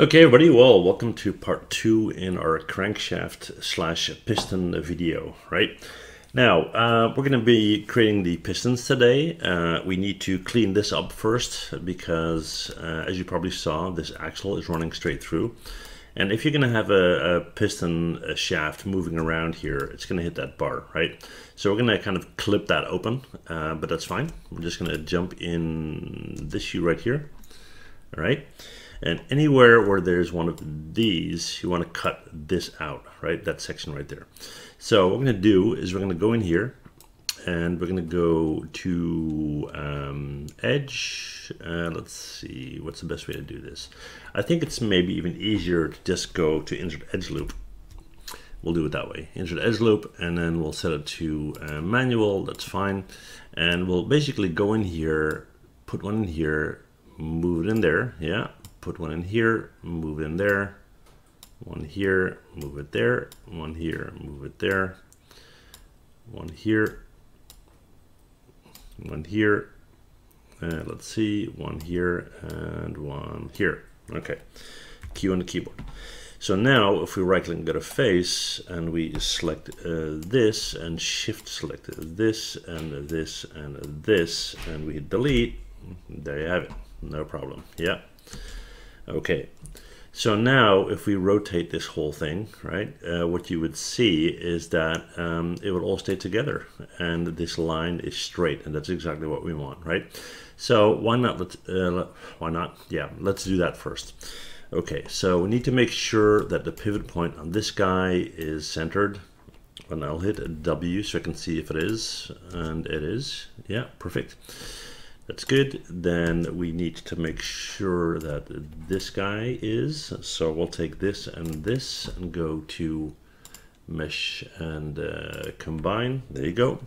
Okay, everybody, well, welcome to part two in our crankshaft slash piston video, right? Now, uh, we're going to be creating the pistons today. Uh, we need to clean this up first because, uh, as you probably saw, this axle is running straight through. And if you're going to have a, a piston a shaft moving around here, it's going to hit that bar, right? So we're going to kind of clip that open, uh, but that's fine. We're just going to jump in this shoe right here, all right? And anywhere where there's one of these, you want to cut this out, right? That section right there. So what we're going to do is we're going to go in here and we're going to go to um, edge. Uh, let's see, what's the best way to do this? I think it's maybe even easier to just go to insert edge loop. We'll do it that way. Insert edge loop and then we'll set it to uh, manual. That's fine. And we'll basically go in here, put one in here, move it in there. Yeah, put one in here, move in there, one here, move it there, one here, move it there, one here, one here, uh, let's see, one here and one here. Okay, Q on the keyboard. So now if we right click and go to face and we select uh, this and shift select this and this and this and we hit delete, there you have it, no problem, yeah. Okay, so now if we rotate this whole thing, right, uh, what you would see is that um, it would all stay together and this line is straight and that's exactly what we want, right? So why not, let uh, why not, yeah, let's do that first. Okay, so we need to make sure that the pivot point on this guy is centered and I'll hit W so I can see if it is, and it is, yeah, perfect. That's good. Then we need to make sure that this guy is. So we'll take this and this and go to mesh and uh, combine. There you go.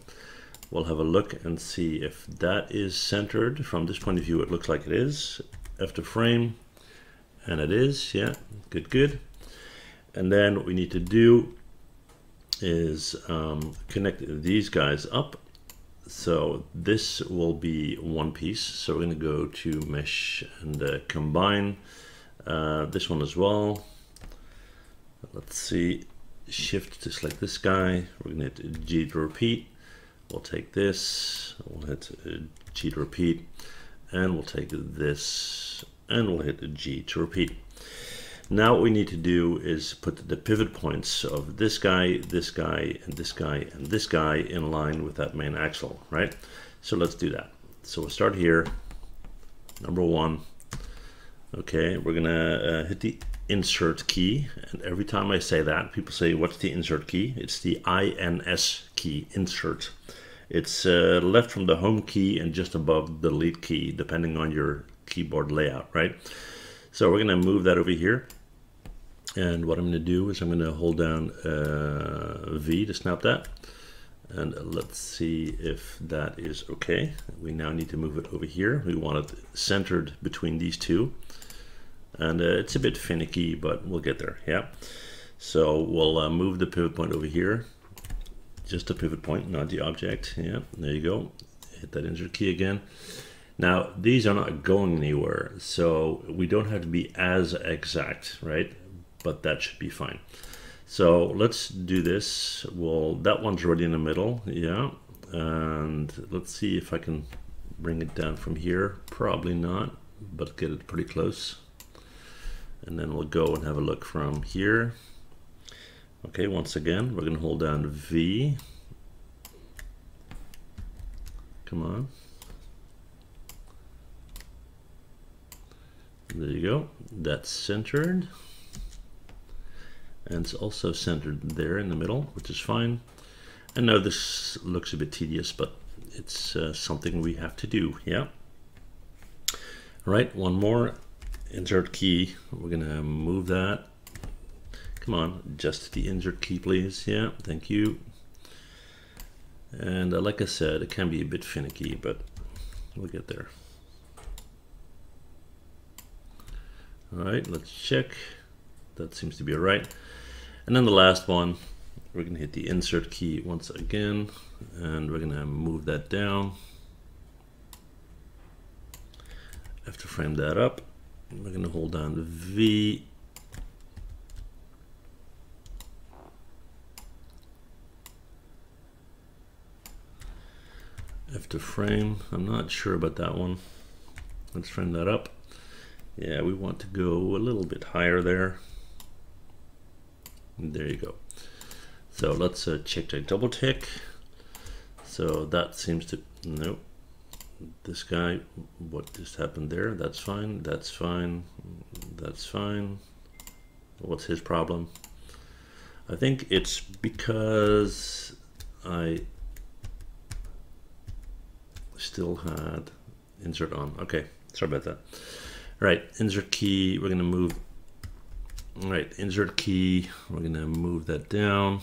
We'll have a look and see if that is centered. From this point of view, it looks like it is. After frame, and it is. Yeah, good, good. And then what we need to do is um, connect these guys up so this will be one piece. So we're going to go to mesh and uh, combine uh, this one as well. Let's see, shift to select this guy. We're going to hit G to repeat. We'll take this, we'll hit uh, G to repeat, and we'll take this, and we'll hit G to repeat. Now what we need to do is put the pivot points of this guy, this guy, and this guy, and this guy in line with that main axle, right? So let's do that. So we'll start here, number one. Okay, we're gonna uh, hit the insert key, and every time I say that, people say, what's the insert key? It's the INS key, insert. It's uh, left from the home key and just above the delete key, depending on your keyboard layout, right? So we're going to move that over here. And what I'm going to do is I'm going to hold down uh, V to snap that. And let's see if that is okay. We now need to move it over here. We want it centered between these two. And uh, it's a bit finicky, but we'll get there. Yeah. So we'll uh, move the pivot point over here. Just a pivot point, not the object. Yeah, there you go. Hit that insert key again. Now, these are not going anywhere, so we don't have to be as exact, right? But that should be fine. So let's do this. Well, that one's already in the middle, yeah. And let's see if I can bring it down from here. Probably not, but get it pretty close. And then we'll go and have a look from here. Okay, once again, we're gonna hold down V. Come on. There you go. That's centered. And it's also centered there in the middle, which is fine. And now this looks a bit tedious, but it's uh, something we have to do, yeah? All right, one more. Insert key. We're gonna move that. Come on, just the insert key, please. Yeah, thank you. And uh, like I said, it can be a bit finicky, but we'll get there. All right, let's check. That seems to be all right. And then the last one, we're gonna hit the insert key once again, and we're gonna move that down. I have to frame that up. we're going to hold down V. F to frame. I'm not sure about that one. Let's frame that up. Yeah, we want to go a little bit higher there. There you go. So let's uh, check, check, double tick. So that seems to, nope. This guy, what just happened there? That's fine, that's fine, that's fine. What's his problem? I think it's because I still had insert on. Okay, sorry about that. All right, insert key, we're gonna move, all right, insert key, we're gonna move that down.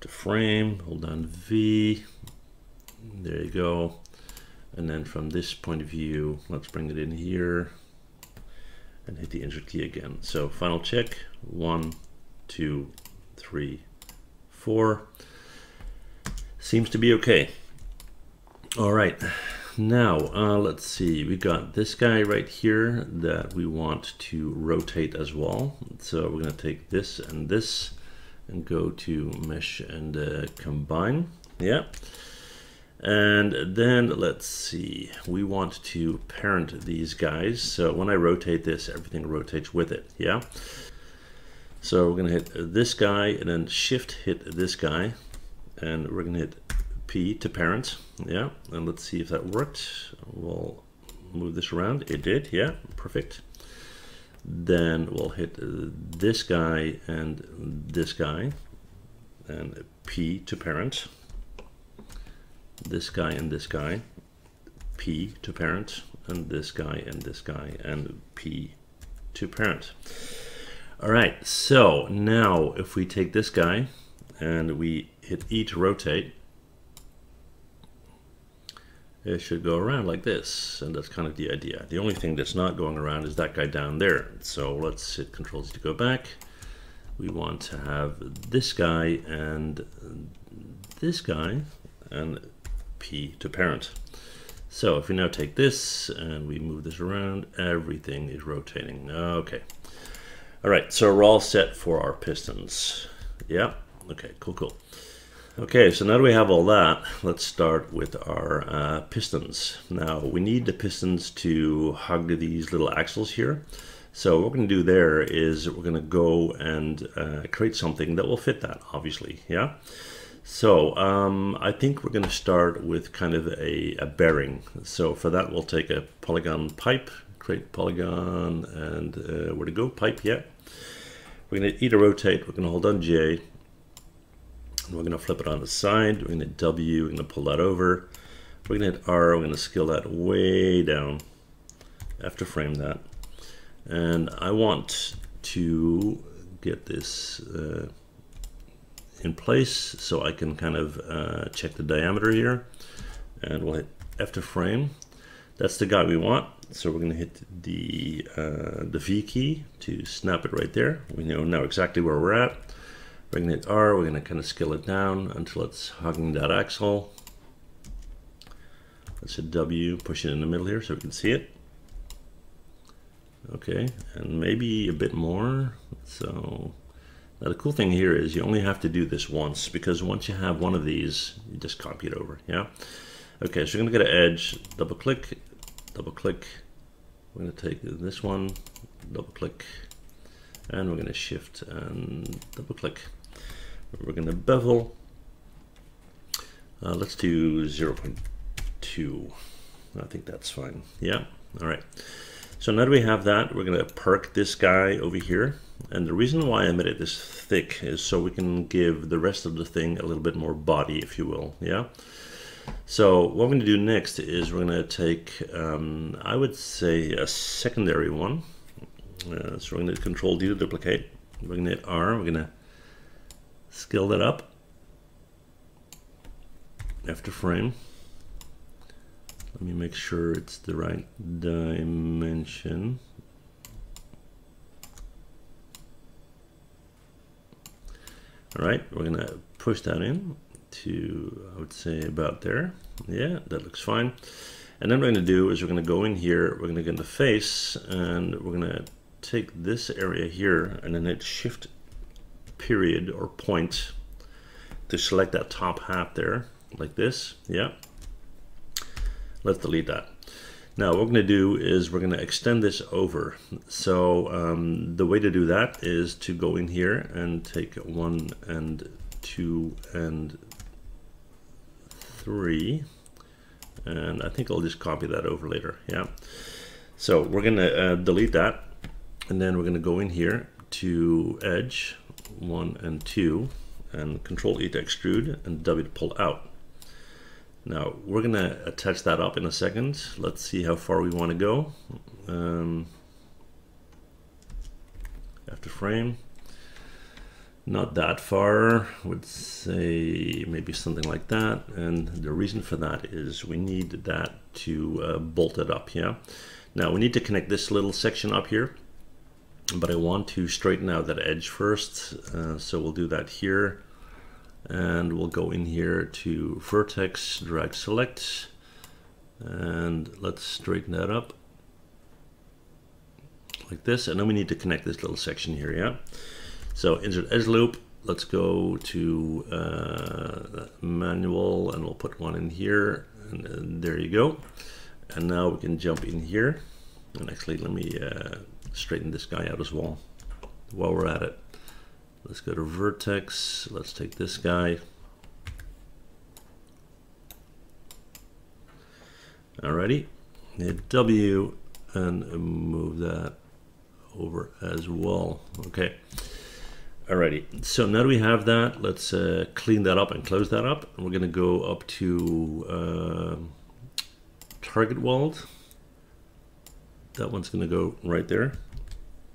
To frame, hold down V, there you go. And then from this point of view, let's bring it in here and hit the insert key again. So final check, one, two, three, four. Seems to be okay. All right, now uh, let's see. We got this guy right here that we want to rotate as well. So we're gonna take this and this and go to mesh and uh, combine. Yeah. And then let's see, we want to parent these guys. So when I rotate this, everything rotates with it, yeah? So we're gonna hit this guy and then shift hit this guy and we're gonna hit P to parent, yeah? And let's see if that worked. We'll move this around, it did, yeah, perfect. Then we'll hit uh, this guy and this guy and P to parent this guy and this guy, P to parent, and this guy and this guy, and P to parent. All right, so now if we take this guy and we hit E to rotate, it should go around like this, and that's kind of the idea. The only thing that's not going around is that guy down there. So let's hit Control Z to go back. We want to have this guy and this guy, and P to parent. So if we now take this and we move this around, everything is rotating. Okay. All right, so we're all set for our pistons. Yeah, okay, cool, cool. Okay, so now that we have all that, let's start with our uh, pistons. Now, we need the pistons to hug these little axles here. So what we're going to do there is we're going to go and uh, create something that will fit that, obviously, yeah? So um, I think we're going to start with kind of a, a, bearing. So for that, we'll take a polygon pipe, create polygon, and uh, where to go? Pipe, yeah. We're going to either rotate, we're going to hold on J, we're going to flip it on the side. We're going to W, we're going to pull that over. We're going to hit R, we're going to scale that way down. To frame that. And I want to get this uh, in place so I can kind of uh, check the diameter here and we'll hit F to frame that's the guy we want so we're going to hit the uh, the V key to snap it right there we know now exactly where we're at we're to R we're going to kind of scale it down until it's hugging that axle let's hit W push it in the middle here so we can see it okay and maybe a bit more so now the cool thing here is you only have to do this once because once you have one of these, you just copy it over, yeah? Okay, so you're gonna go to edge, double click, double click. We're gonna take this one, double click, and we're gonna shift and double click. We're gonna bevel. Uh, let's do 0.2. I think that's fine. Yeah, all right. So now that we have that, we're gonna perk this guy over here. And the reason why I made it this thick is so we can give the rest of the thing a little bit more body, if you will, yeah? So what we're gonna do next is we're gonna take, um, I would say a secondary one. Uh, so we're gonna control D to duplicate. We're gonna hit R, we're gonna scale that up. After frame. Let me make sure it's the right dimension. All right, we're gonna push that in to, I would say about there. Yeah, that looks fine. And then we're going to do is we're going to go in here, we're going to get in the face, and we're going to take this area here and then hit shift period or point to select that top half there like this. Yeah. Let's delete that. Now what we're going to do is we're going to extend this over. So um, the way to do that is to go in here and take one and two and three. And I think I'll just copy that over later. Yeah. So we're going to uh, delete that. And then we're going to go in here to edge one and two and control E to extrude and W to pull out. Now we're going to attach that up in a second. Let's see how far we want to go. Um, after frame, not that far, would say maybe something like that. And the reason for that is we need that to uh, bolt it up, yeah? Now we need to connect this little section up here, but I want to straighten out that edge first. Uh, so we'll do that here and we'll go in here to vertex, drag select, and let's straighten that up like this. And then we need to connect this little section here, yeah? So insert edge loop, let's go to uh, manual and we'll put one in here and, and, there you go. And now we can jump in here and actually let me uh, straighten this guy out as well while we're at it. Let's go to vertex. Let's take this guy. Alrighty, hit W and move that over as well. Okay. Alrighty, so now that we have that, let's uh, clean that up and close that up. And we're gonna go up to uh, target weld. That one's gonna go right there.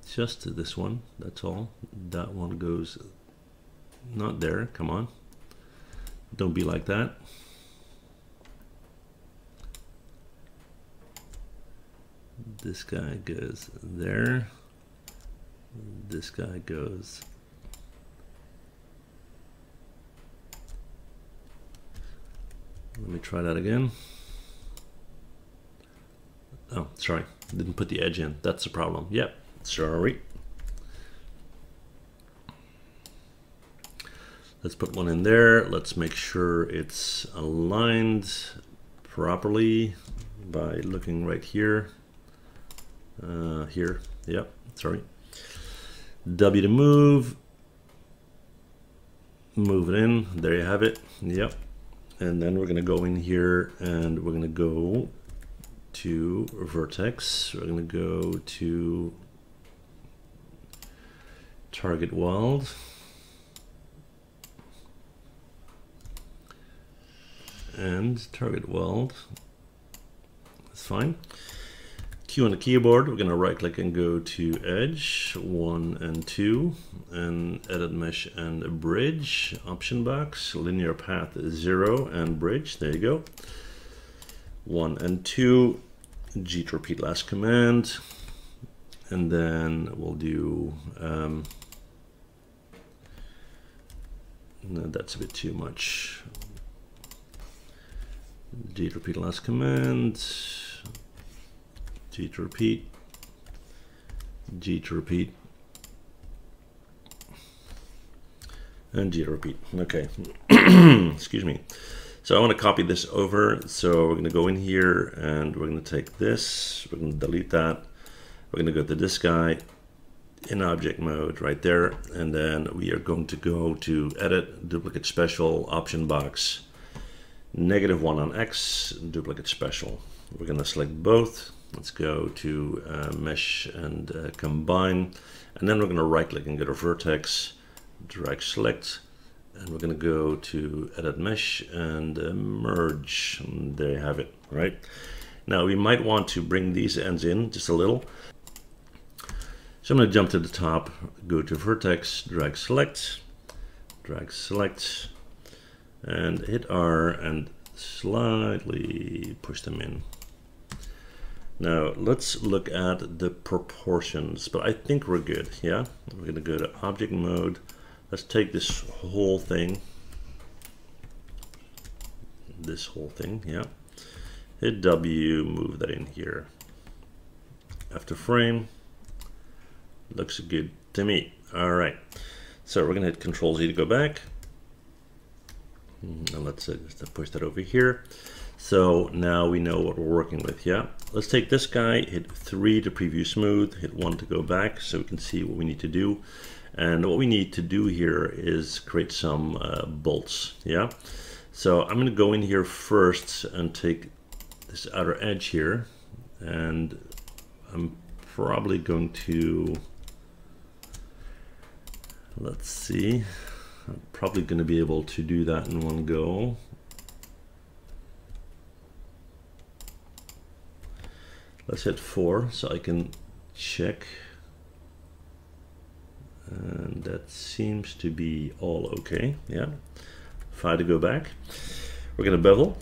Just this one that's all. That one goes not there come on. Don't be like that. This guy goes there. This guy goes let me try that again. Oh sorry didn't put the edge in that's the problem yep Sorry. Let's put one in there. Let's make sure it's aligned properly by looking right here. Uh, here, yep, sorry. W to move. Move it in, there you have it, yep. And then we're gonna go in here and we're gonna go to vertex. We're gonna go to target weld. And target weld. That's fine. Q on the keyboard, we're going to right click and go to edge 1 and 2 and edit mesh and bridge option box linear path 0 and bridge there you go 1 and 2 G to repeat last command and then we'll do um, no, that's a bit too much. G to repeat last command. G to repeat. G to repeat. And G to repeat. Okay. Excuse me. So I want to copy this over. So we're going to go in here and we're going to take this. We're going to delete that. We're going to go to this guy in object mode right there and then we are going to go to edit duplicate special option box negative one on X duplicate special we're going to select both let's go to uh, mesh and uh, combine and then we're going to right click and go to vertex drag select and we're going to go to edit mesh and merge and there you have it right now we might want to bring these ends in just a little so I'm going to jump to the top, go to vertex, drag select, drag select, and hit R and slightly push them in. Now let's look at the proportions, but I think we're good, yeah? We're going to go to object mode. Let's take this whole thing, this whole thing, yeah? hit W, move that in here. After frame, looks good to me. All right, so we're gonna hit Control Z to go back. And mm, let's uh, just push that over here. So now we know what we're working with, yeah? Let's take this guy, hit three to preview smooth, hit one to go back so we can see what we need to do. And what we need to do here is create some uh, bolts, yeah? So I'm gonna go in here first and take this outer edge here and I'm probably going to let's see I'm probably going to be able to do that in one go let's hit 4 so I can check and that seems to be all okay yeah. 5 to go back. We're to bevel.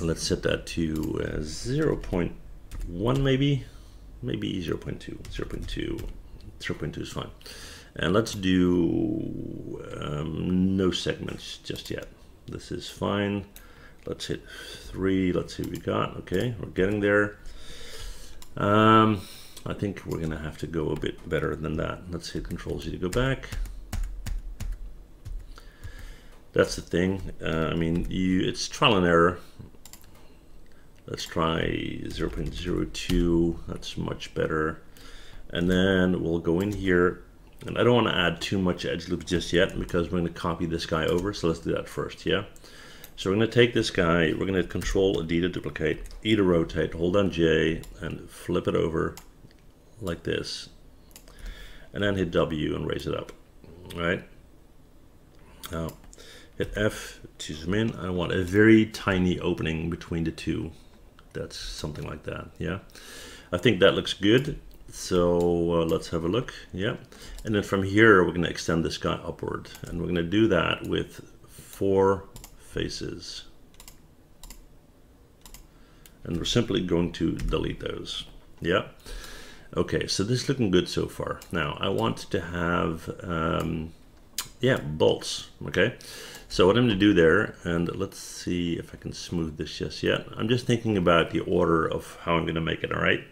Let's set that to uh, 0 0.1 maybe. Maybe 0 0.2 0 0.2 0 0.2 is fine. And let's do um, no segments just yet. This is fine. Let's hit three. Let's see what we got. Okay we're getting there. Um, I think we're gonna have to go a bit better than that. Let's hit control Z to go back. That's the thing. Uh, I mean you it's trial and error. Let's try 0.02, that's much better. And then we'll go in here, and I don't want to add too much edge loops just yet because we're going to copy this guy over, so let's do that first, yeah? So we're going to take this guy, we're going to control D to duplicate, E to rotate, hold down J, and flip it over like this. And then hit W and raise it up, right? Now, hit F to zoom in. I want a very tiny opening between the two. That's something like that yeah? I think that looks good. So uh, let's have a look yeah? And then from here we're going to extend this guy upward. And we're going to do that with four faces. And we're simply going to delete those yeah okay so this is looking good so far now I want to have um, yeah bolts okay so what I'm to do there, and let's see if I can smooth this just yet. I'm just thinking about the order of how I'm going to make it, all right?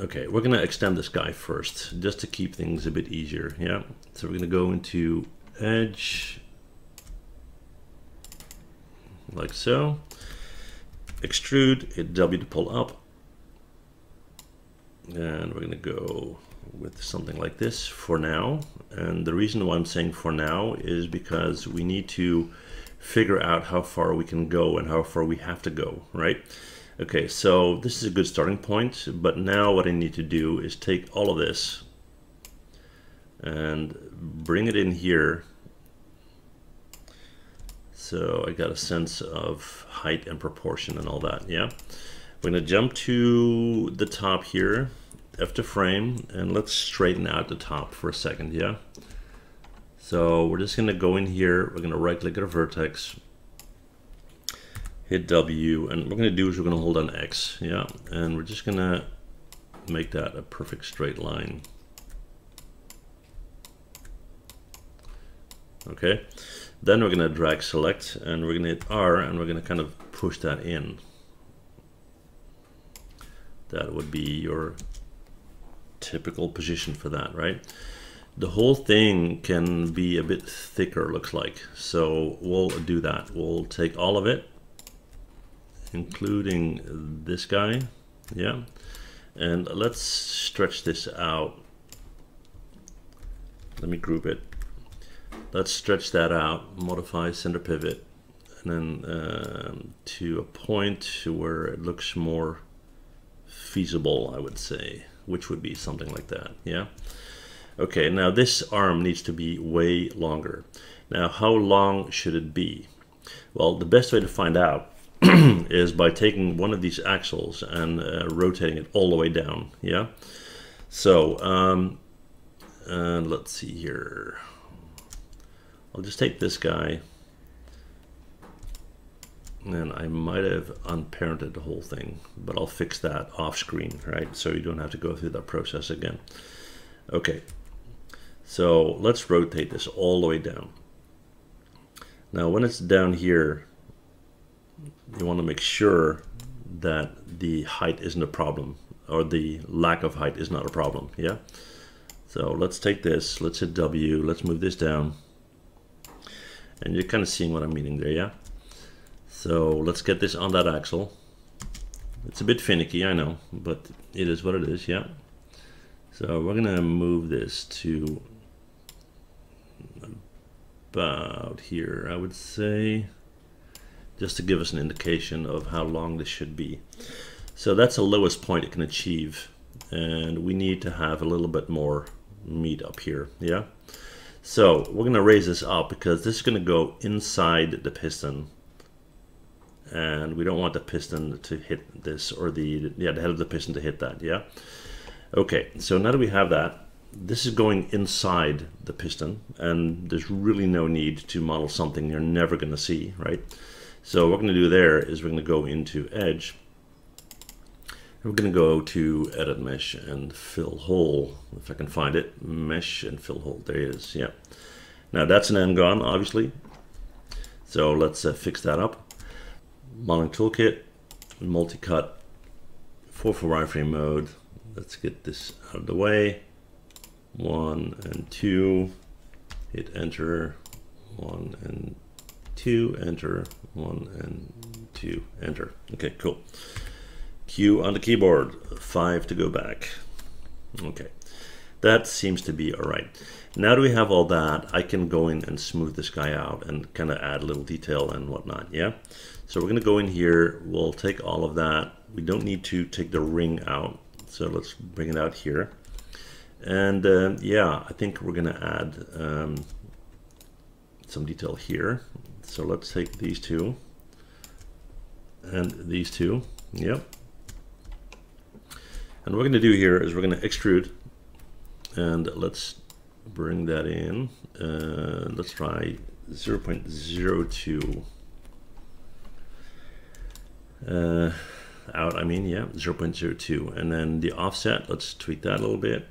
Okay, we're going to extend this guy first, just to keep things a bit easier, yeah? So we're going to go into Edge, like so. Extrude, hit W to pull up. And we're going to go with something like this for now. And the reason why I'm saying for now is because we need to figure out how far we can go and how far we have to go, right? Okay, so this is a good starting point, but now what I need to do is take all of this and bring it in here so I got a sense of height and proportion and all that, yeah? We're gonna jump to the top here F to frame and let's straighten out the top for a second, yeah? So we're just gonna go in here, we're gonna right click a vertex, hit W, and what we're gonna do is we're gonna hold on X, yeah? And we're just gonna make that a perfect straight line. Okay, then we're gonna drag select and we're gonna hit R and we're gonna kind of push that in. That would be your typical position for that, right? The whole thing can be a bit thicker, looks like. So we'll do that. We'll take all of it, including this guy, yeah. And let's stretch this out. Let me group it. Let's stretch that out, modify center pivot, and then um, to a point where it looks more feasible, I would say which would be something like that, yeah? Okay, now this arm needs to be way longer. Now, how long should it be? Well, the best way to find out is by taking one of these axles and uh, rotating it all the way down, yeah? So, um, and let's see here. I'll just take this guy and I might have unparented the whole thing, but I'll fix that off screen, right? So you don't have to go through that process again. Okay, so let's rotate this all the way down. Now when it's down here, you want to make sure that the height isn't a problem or the lack of height is not a problem. Yeah. So let's take this, let's hit W, let's move this down. And you're kind of seeing what I'm meaning there, yeah? So let's get this on that axle. It's a bit finicky, I know, but it is what it is, yeah. So we're gonna move this to about here, I would say, just to give us an indication of how long this should be. So that's the lowest point it can achieve, and we need to have a little bit more meat up here, yeah? So we're gonna raise this up because this is gonna go inside the piston and we don't want the piston to hit this or the yeah the head of the piston to hit that yeah okay so now that we have that this is going inside the piston and there's really no need to model something you're never going to see, right? So what we're going to do there is we're going to go into Edge. And we're going to go to Edit Mesh and Fill Hole, if I can find it. Mesh and Fill Hole, there it is, yeah. Now that's an end gone, obviously. So let's uh, fix that up. Modeling Toolkit, Multi-Cut, 4 for wireframe mode. Let's get this out of the way one and two, hit enter, one and two, enter, one and two, enter. Okay, cool. Q on the keyboard, five to go back. Okay, that seems to be all right. Now that we have all that, I can go in and smooth this guy out and kind of add a little detail and whatnot, yeah? So we're gonna go in here, we'll take all of that. We don't need to take the ring out, so let's bring it out here. And uh, yeah, I think we're gonna add um, some detail here. So let's take these two and these two, yep. And what we're gonna do here is we're gonna extrude and let's bring that in. Uh, let's try 0 0.02 uh, out, I mean, yeah, 0 0.02. And then the offset, let's tweak that a little bit.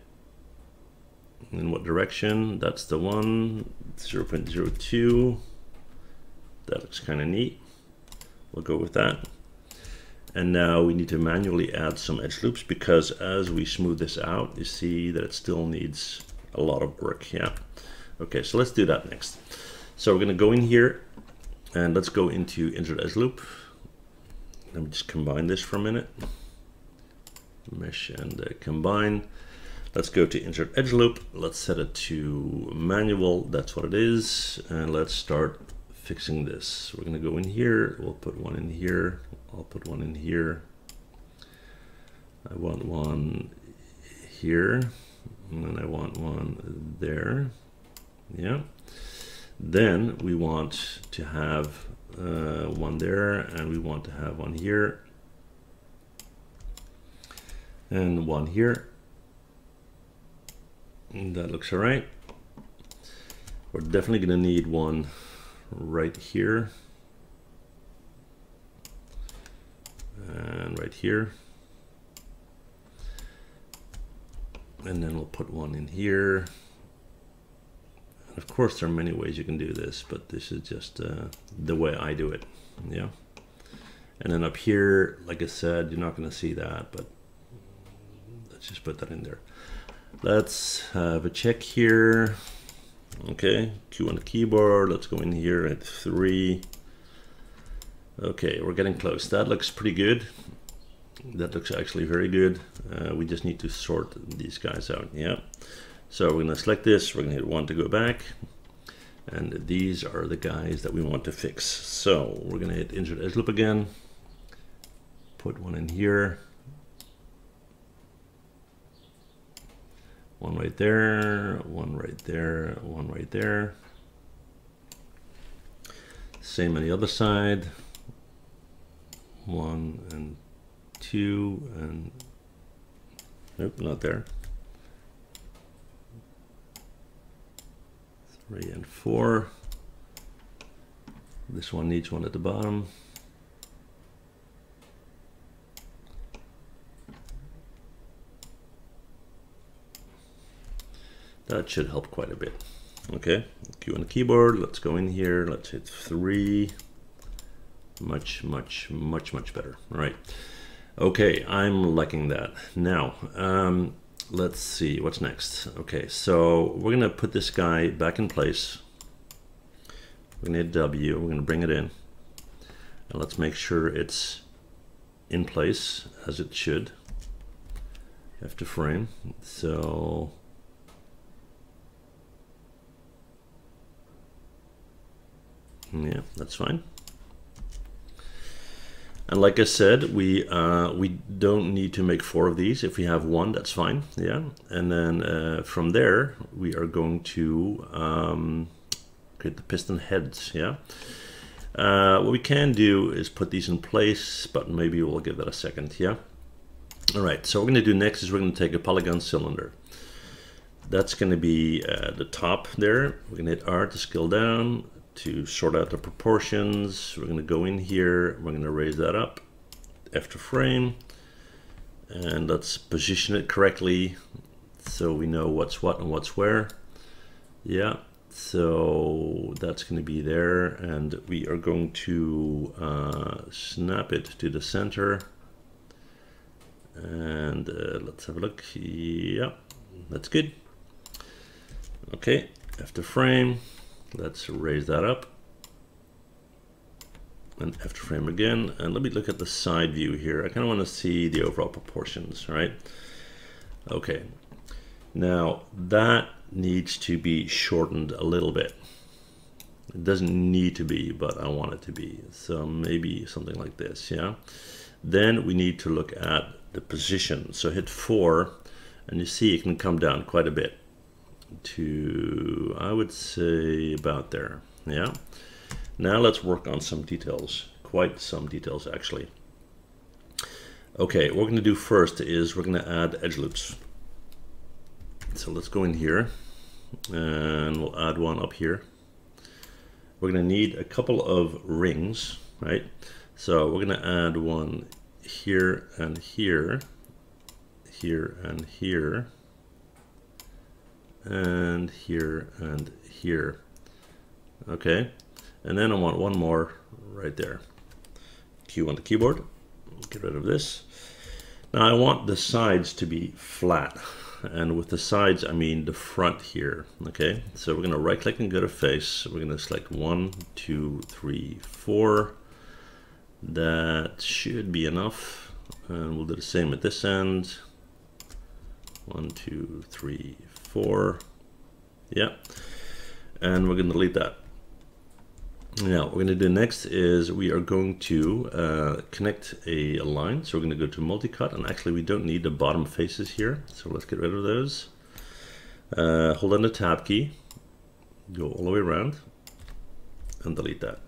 In what direction? That's the one 0 0.02 that looks kind of neat. We'll go with that. And now we need to manually add some edge loops because as we smooth this out you see that it still needs a lot of work yeah. Okay so let's do that next. So we're going to go in here and let's go into insert edge loop let me just combine this for a minute mesh and uh, combine Let's go to insert edge loop. Let's set it to manual. That's what it is. And let's start fixing this. We're going to go in here. We'll put one in here. I'll put one in here. I want one here. And then I want one there. Yeah. Then we want to have uh, one there and we want to have one here and one here that looks all right. We're definitely gonna need one right here. And right here. And then we'll put one in here. Of course, there are many ways you can do this, but this is just uh, the way I do it, yeah. And then up here, like I said, you're not gonna see that, but let's just put that in there. Let's have a check here. Okay, Q on the keyboard. Let's go in here at three. Okay, we're getting close. That looks pretty good. That looks actually very good. Uh, we just need to sort these guys out. Yeah. So we're gonna select this. We're gonna hit one to go back. And these are the guys that we want to fix. So we're gonna hit insert edge loop again. Put one in here. One right there, one right there, one right there. Same on the other side. One and two and nope, not there. Three and four. This one needs one at the bottom. That should help quite a bit. Okay, Q on the keyboard, let's go in here, let's hit three. much, much, much, much better. All right. Okay, I'm liking that. Now, um, let's see what's next. Okay, so we're gonna put this guy back in place. We're gonna hit W, we're gonna bring it in. And let's make sure it's in place as it should. To frame. So yeah, that's fine. And like I said, we uh, we don't need to make four of these. If we have one, that's fine. Yeah. And then uh, from there, we are going to um, create the piston heads. Yeah. Uh, what we can do is put these in place, but maybe we'll give that a second. Yeah. All right. So what we're going to do next is we're going to take a polygon cylinder. That's going to be uh, the top there. We're going to hit R to scale down to sort out the proportions. We're going to go in here, we're going to raise that up, after frame, and let's position it correctly so we know what's what and what's where. Yeah, so that's going to be there, and we are going to uh, snap it to the center. And uh, let's have a look. Yeah, that's good. Okay, after frame. Let's raise that up. And after frame again. And let me look at the side view here. I kind of want to see the overall proportions, right? Okay. Now that needs to be shortened a little bit. It doesn't need to be, but I want it to be. So maybe something like this, yeah? Then we need to look at the position. So hit four, and you see it can come down quite a bit to, I would say about there. Yeah. Now let's work on some details, quite some details actually. Okay, what we're going to do first is we're going to add edge loops. So let's go in here and we'll add one up here. We're going to need a couple of rings, right? So we're going to add one here and here, here and here and here and here. Okay, and then I want one more right there. Q on the keyboard, get rid of this. Now I want the sides to be flat. And with the sides, I mean the front here. Okay, so we're gonna right click and go to face. We're gonna select one, two, three, four. That should be enough. And we'll do the same at this end. One, two, three, four. Yeah. And we're going to delete that. Now, what we're going to do next is we are going to uh, connect a, a, line. So we're going to go to multi-cut, and actually we don't need the bottom faces here. So let's get rid of those. Uh, hold on the tab key, go all the way around, and delete that.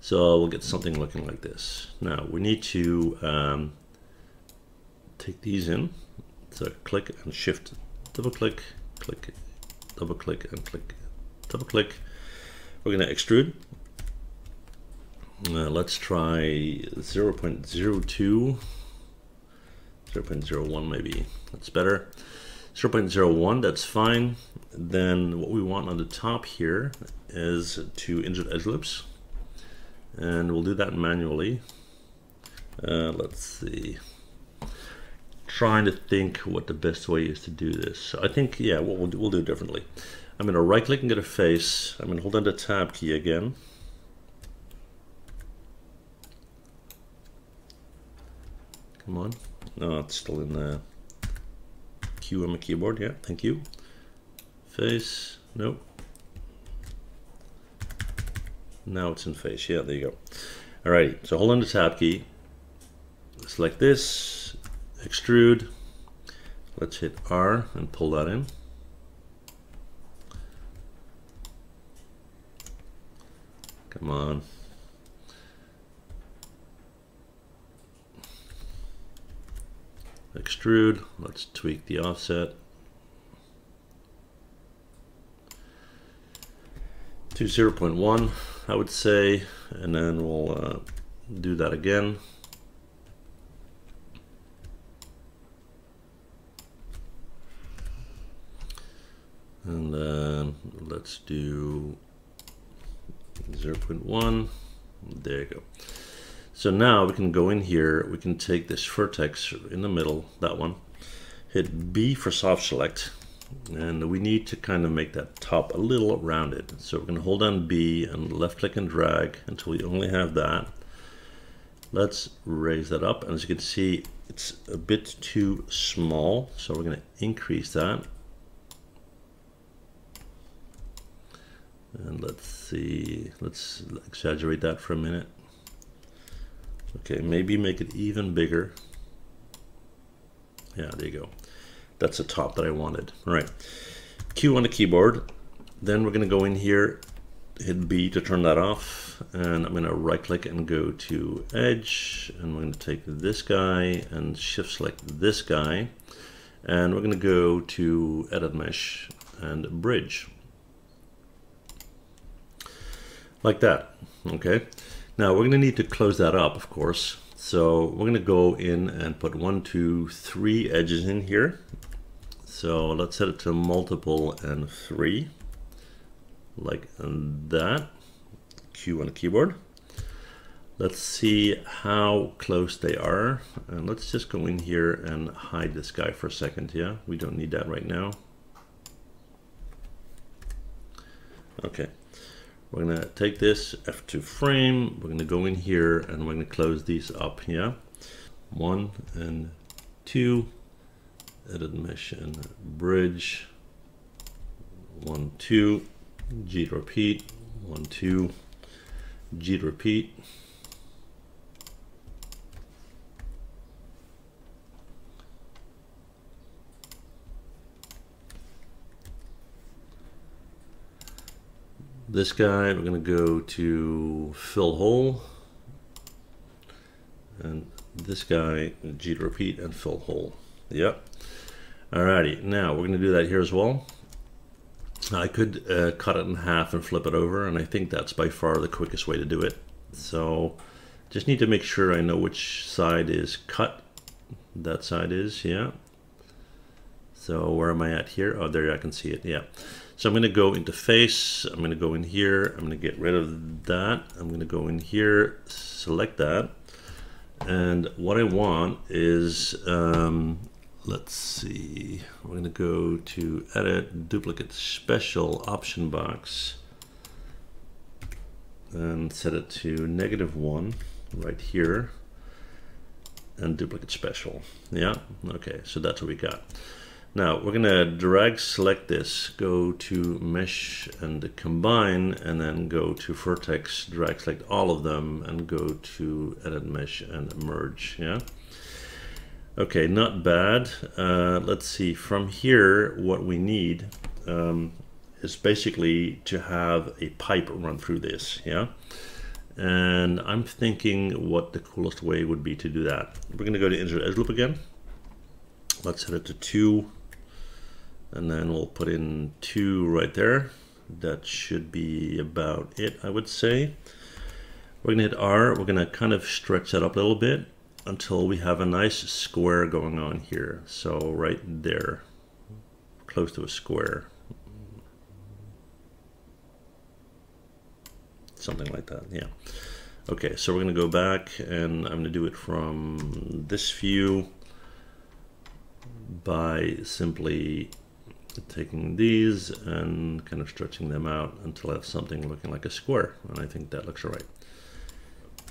So we'll get something looking like this. Now we need to um, take these in. So click and shift double click, click, double click, and click, double click. We're going to extrude. Uh, let's try 0 0.02, 0.01 maybe, that's better. 0.01, that's fine. Then what we want on the top here is to insert edge loops. And we'll do that manually. Uh, let's see trying to think what the best way is to do this. So I think, yeah, we'll, we'll, do, we'll do differently. I'm going to right click and get a face. I'm going to hold down the tab key again. Come on. No, it's still in the Q on my keyboard. Yeah, thank you. Face. Nope. Now it's in face. Yeah, there you go. All right. so hold on the tab key. Select this extrude. Let's hit R and pull that in. Come on. Extrude, let's tweak the offset. To 0.1, I would say, and then we'll uh, do that again. And then let's do 0 0.1. There you go. So now we can go in here, we can take this vertex in the middle, that one, hit B for soft select, and we need to kind of make that top a little rounded. So we're going to hold down B and left click and drag until we only have that. Let's raise that up, and as you can see, it's a bit too small, so we're going to increase that. And let's see, let's exaggerate that for a minute. Okay, maybe make it even bigger. Yeah, there you go. That's the top that I wanted. All right, Q on the keyboard. Then we're gonna go in here, hit B to turn that off. And I'm gonna right click and go to edge. And we're gonna take this guy and shift select this guy. And we're gonna go to edit mesh and bridge. Like that, okay? Now we're going to need to close that up, of course. So we're going to go in and put one, two, three edges in here. So let's set it to multiple and three, like that. Q on the keyboard. Let's see how close they are. And let's just go in here and hide this guy for a second. Yeah, we don't need that right now. Okay. We're going to take this F2 frame, we're going to go in here and we're going to close these up here. One and two, edit mesh and bridge. One, two, G to repeat, one, two, G to repeat. This guy, we're going to go to fill hole. And this guy, G to repeat and fill hole. Yep. Alrighty, now we're going to do that here as well. I could uh, cut it in half and flip it over, and I think that's by far the quickest way to do it. So just need to make sure I know which side is cut. That side is, yeah. So where am I at here? Oh, there I can see it, yeah. So I'm going to go into face. I'm going to go in here. I'm going to get rid of that. I'm going to go in here, select that. And what I want is, um, let's see, we're going to go to edit, duplicate special option box and set it to negative one right here and duplicate special. Yeah, okay, so that's what we got. Now we're gonna drag select this, go to mesh and combine, and then go to vertex, drag select all of them, and go to edit mesh and merge. Yeah. Okay, not bad. Uh, let's see. From here, what we need um, is basically to have a pipe run through this. Yeah. And I'm thinking what the coolest way would be to do that. We're going to go to insert edge loop again. Let's set it to two and then we'll put in two right there. That should be about it I would say. We're gonna hit R. We're gonna kind of stretch that up a little bit until we have a nice square going on here. So right there close to a square. Something like that yeah. Okay so we're gonna go back and I'm gonna do it from this view by simply taking these and kind of stretching them out until I have something looking like a square. And I think that looks all right.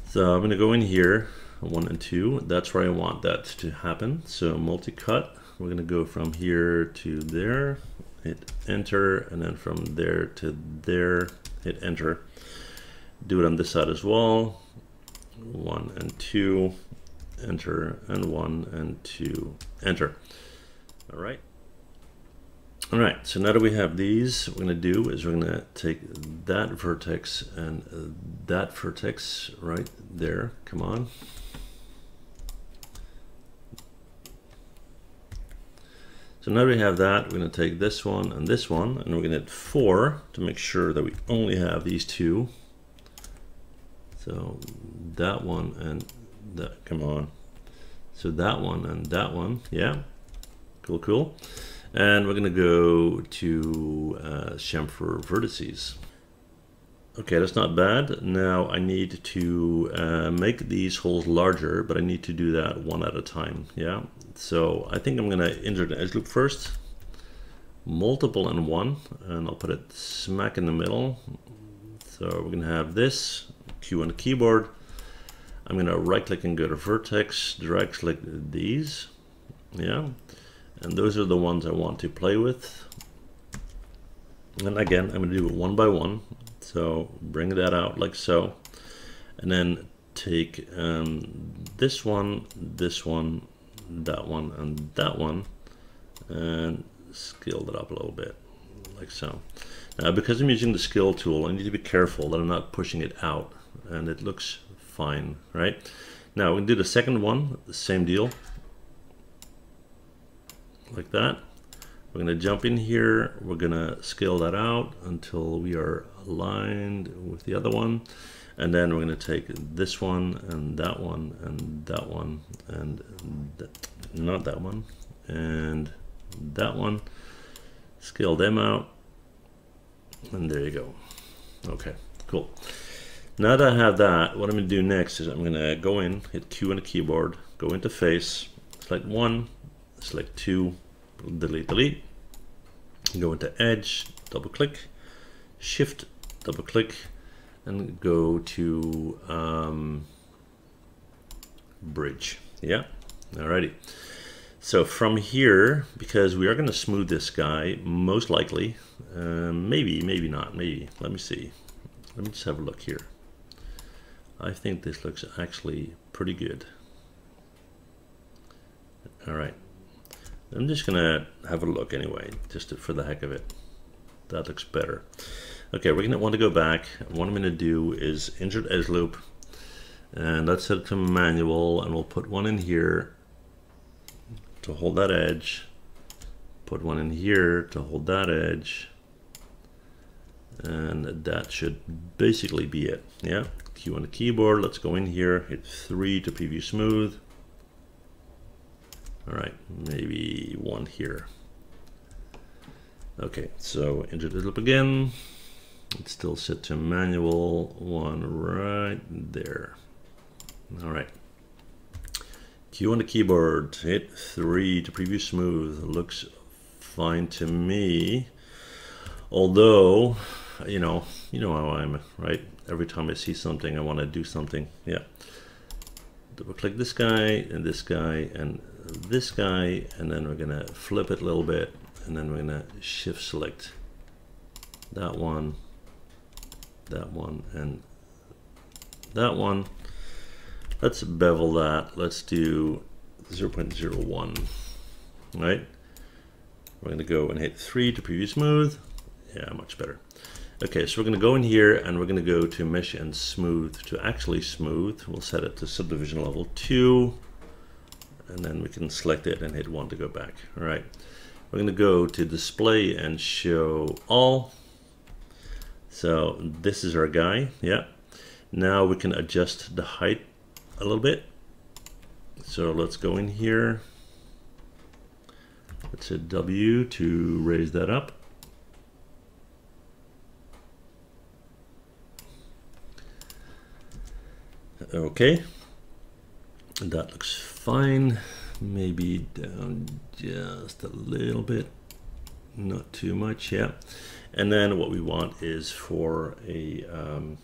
So I'm going to go in here, one and two. That's where I want that to happen. So multi-cut, we're going to go from here to there, hit enter, and then from there to there, hit enter. Do it on this side as well. One and two, enter, and one and two, enter. All right. All right, so now that we have these, what we're going to do is we're going to take that vertex and that vertex right there. Come on. So now we have that, we're going to take this one and this one, and we're going to hit 4 to make sure that we only have these two. So that one and that, come on. So that one and that one, yeah. Cool, cool. And we're going to go to uh, chamfer vertices. Okay, that's not bad. Now I need to uh, make these holes larger, but I need to do that one at a time. Yeah, so I think I'm gonna insert an edge loop first, multiple and one, and I'll put it smack in the middle. So we're gonna have this, Q on the keyboard. I'm gonna right click and go to vertex, drag select these. Yeah, and those are the ones I want to play with. And again, I'm gonna do it one by one. So bring that out like so. And then take um, this one, this one, that one, and that one, and scale it up a little bit, like so. Now, because I'm using the scale tool, I need to be careful that I'm not pushing it out, and it looks fine, right? Now, we do the second one, same deal, like that. We're going to jump in here. We're going to scale that out until we are aligned with the other one. And then we're going to take this one and that one and that one and not that one and that one. Scale them out. And there you go. Okay, cool. Now that I have that, what I'm going to do next is I'm going to go in, hit Q on the keyboard, go into face, select one, select two, delete, delete, go into edge, double click, shift, double click, and go to um, bridge. Yeah, alrighty. So from here, because we are going to smooth this guy, most likely, um, maybe, maybe not, maybe. Let me see. Let me just have a look here. I think this looks actually pretty good. All right. I'm just gonna have a look anyway, just to, for the heck of it. That looks better. Okay, we're gonna want to go back. What I'm gonna do is insert edge loop, and let's set it to manual, and we'll put one in here to hold that edge. Put one in here to hold that edge. And that should basically be it. Yeah, Q on the keyboard. Let's go in here, hit three to preview smooth. All right, maybe one here. Okay, so enter the loop again. It's still set to manual, one right there. All right. Q on the keyboard, hit three to preview smooth. Looks fine to me. Although, you know, you know how I'm, right? Every time I see something, I want to do something. Yeah. Double click this guy and this guy and this guy and then we're gonna flip it a little bit and then we're gonna shift select that one that one and that one. Let's bevel that. Let's do 0 0.01 right? We're to go and hit 3 to preview smooth. Yeah much better. Okay so we're to go in here and we're to go to mesh and smooth to actually smooth. We'll set it to subdivision level 2 and then we can select it and hit 1 to go back. All right, we're going to go to display and show all. So this is our guy, yeah. Now we can adjust the height a little bit. So let's go in here. Let's hit W to raise that up. Okay, that looks fine. Maybe down just a little bit, not too much, yeah. And then what we want is for a, um,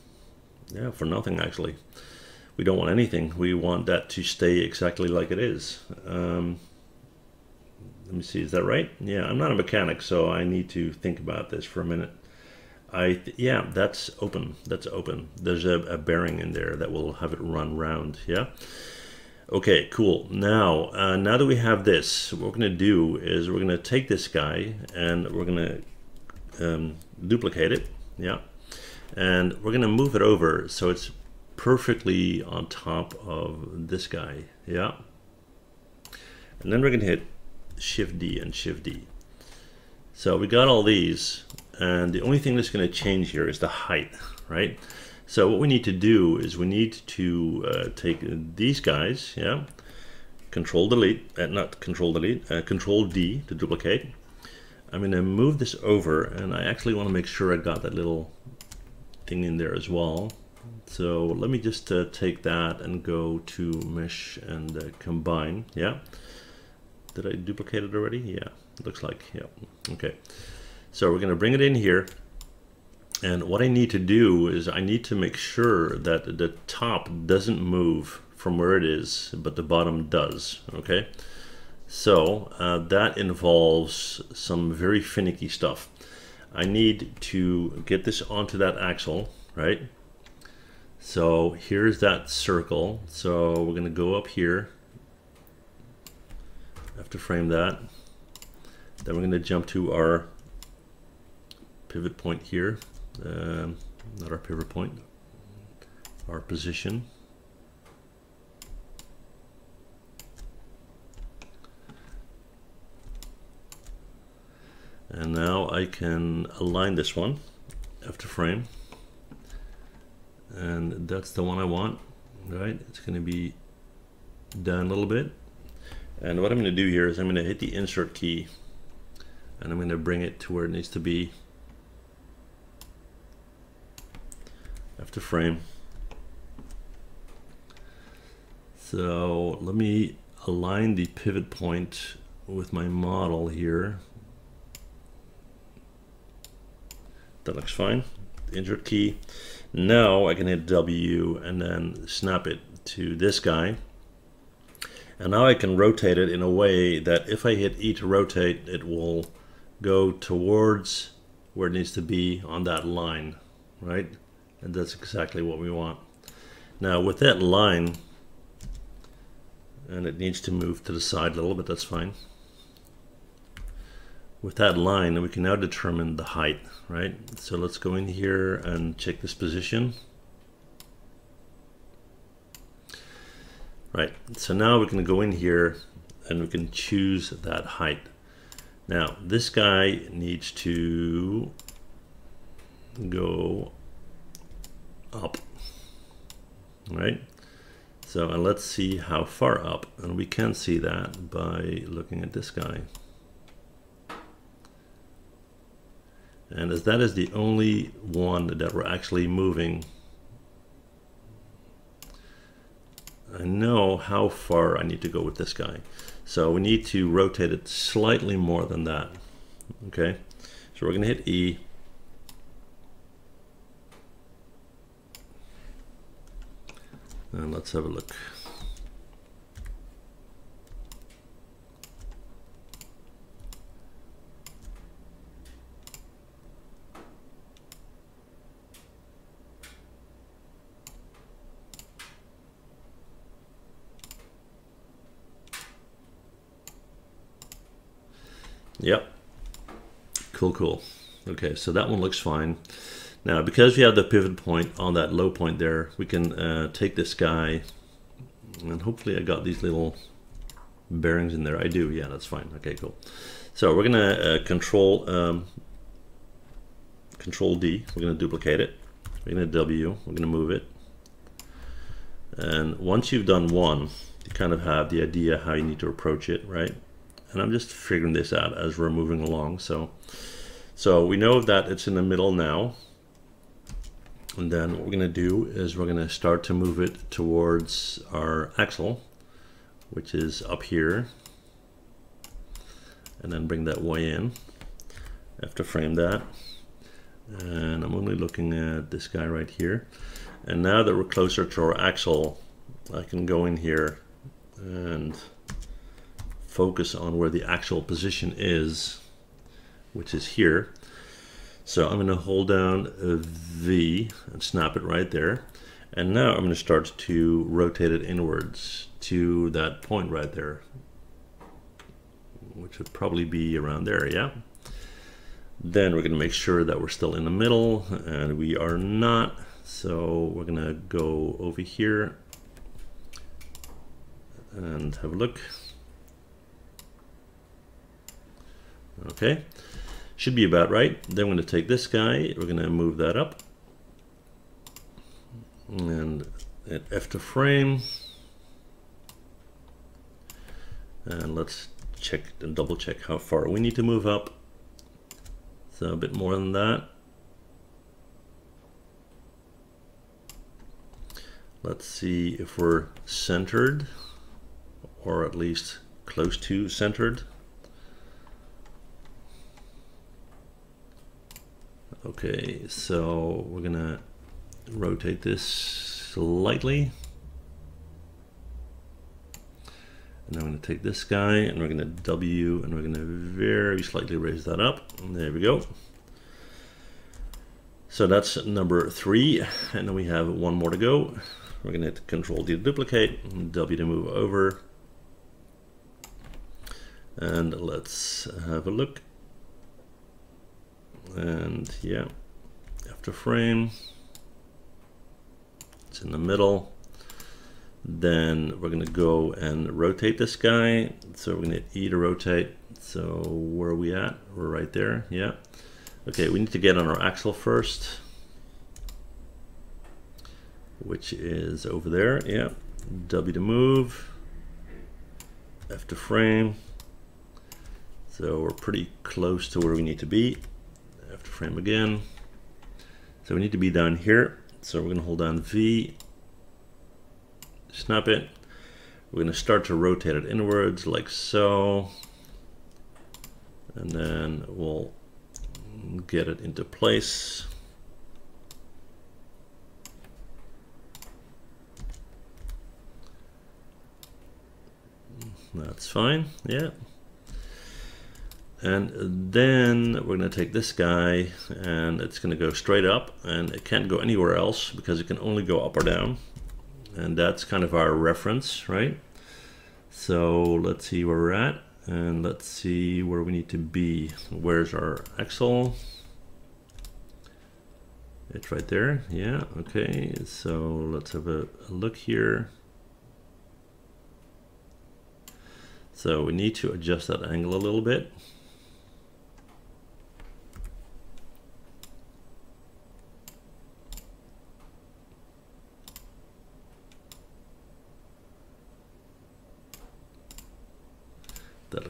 yeah, for nothing actually. We don't want anything. We want that to stay exactly like it is. Um, let me see, is that right? Yeah, I'm not a mechanic, so I need to think about this for a minute. I yeah, that's open. That's open. There's a, a, bearing in there that will have it run round. Yeah. Okay, cool. Now, uh, now that we have this, what we're going to do is we're going to take this guy and we're going to um, duplicate it. Yeah. And we're going to move it over so it's perfectly on top of this guy. Yeah. And then we're going to hit Shift D and Shift D. So we got all these and the only thing that's going to change here is the height, right? So what we need to do is we need to uh, take these guys, yeah, control delete, uh, not control delete, uh, control D to duplicate. I'm going to move this over and I actually want to make sure I got that little thing in there as well. So let me just uh, take that and go to mesh and uh, combine. Yeah. Did I duplicate it already? Yeah, looks like, yeah. Okay. So we're gonna bring it in here. And what I need to do is I need to make sure that the top doesn't move from where it is, but the bottom does, okay? So uh, that involves some very finicky stuff. I need to get this onto that axle, right? So here's that circle. So we're gonna go up here. I have to frame that. Then we're gonna jump to our pivot point here. Um, not our pivot point, our position. And now I can align this one after frame. And that's the one I want, right? It's going to be down a little bit. And what I'm going to do here is I'm going to hit the insert key and I'm going to bring it to where it needs to be after frame. So let me align the pivot point with my model here That looks fine. Insert key. Now I can hit W and then snap it to this guy. And now I can rotate it in a way that if I hit E to rotate, it will go towards where it needs to be on that line, right? And that's exactly what we want. Now with that line, and it needs to move to the side a little bit, that's fine. With that line we can now determine the height right? So let's go in here and check this position. Right so now we can go in here and we can choose that height. Now this guy needs to go up right so and let's see how far up and we can see that by looking at this guy And as that is the only one that we're actually moving, I know how far I need to go with this guy. So we need to rotate it slightly more than that. Okay, so we're gonna hit E. And let's have a look. Yep. Cool, cool. Okay, so that one looks fine. Now, because we have the pivot point on that low point there, we can uh, take this guy, and hopefully I got these little bearings in there. I do, yeah, that's fine. Okay, cool. So we're gonna uh, control um, control D. We're gonna duplicate it. We're gonna W. We're gonna move it. And once you've done one, you kind of have the idea how you need to approach it, right? and I'm just figuring this out as we're moving along. So, so we know that it's in the middle now. And then what we're going to do is we're going to start to move it towards our axle, which is up here. And then bring that way in. I have to frame that. And I'm only looking at this guy right here. And now that we're closer to our axle, I can go in here and focus on where the actual position is, which is here. So I'm going to hold down V and snap it right there. And now I'm going to start to rotate it inwards to that point right there, which would probably be around there, yeah? Then we're going to make sure that we're still in the middle, and we are not. So we're going to go over here and have a look. Okay, should be about right. Then we're going to take this guy, we're going to move that up. And hit F to frame. And let's check and double check how far we need to move up. So a bit more than that. Let's see if we're centered or at least close to centered. Okay, so we're gonna rotate this slightly. And I'm to take this guy and we're to W and we're to very slightly raise that up. And there we go. So that's number three. And then we have one more to go. We're to hit Control D to duplicate, W to move over. And let's have a look. And yeah, after frame, it's in the middle. Then we're gonna go and rotate this guy. So we're gonna hit E to rotate. So where are we at? We're right there, yeah. Okay, we need to get on our axle first, which is over there, yeah. W to move, F to frame. So we're pretty close to where we need to be. To frame again. So we need to be down here. So we're gonna hold down V snap it. We're going to start to rotate it inwards like so. And then we'll get it into place. That's fine, yeah. And then we're going to take this guy and it's going to go straight up and it can't go anywhere else because it can only go up or down and that's kind of our reference, right? So let's see where we're at and let's see where we need to be. Where's our axle? It's right there, yeah, okay. So let's have a, a look here. So we need to adjust that angle a little bit.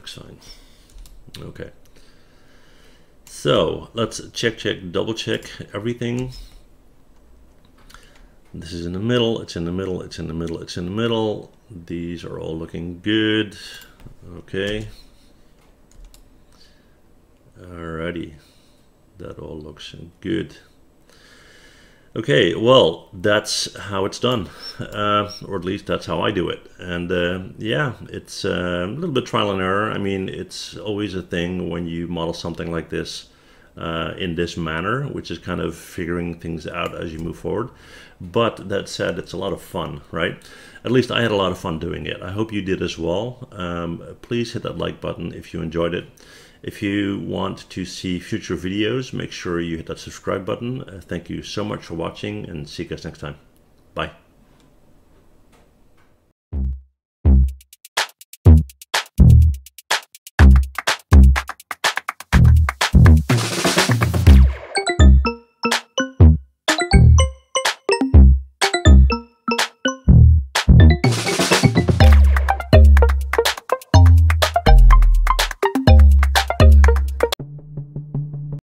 Looks fine. Okay. So let's check, check, double check everything. This is in the middle, it's in the middle, it's in the middle, it's in the middle. These are all looking good. Okay. Alrighty. That all looks good. Okay, well, that's how it's done, uh, or at least that's how I do it. And uh, yeah, it's uh, a little bit trial and error. I mean, it's always a thing when you model something like this uh, in this manner, which is kind of figuring things out as you move forward. But that said, it's a lot of fun, right? At least I had a lot of fun doing it. I hope you did as well. Um, please hit that like button if you enjoyed it. If you want to see future videos, make sure you hit that subscribe button. Uh, thank you so much for watching and see you guys next time. Bye.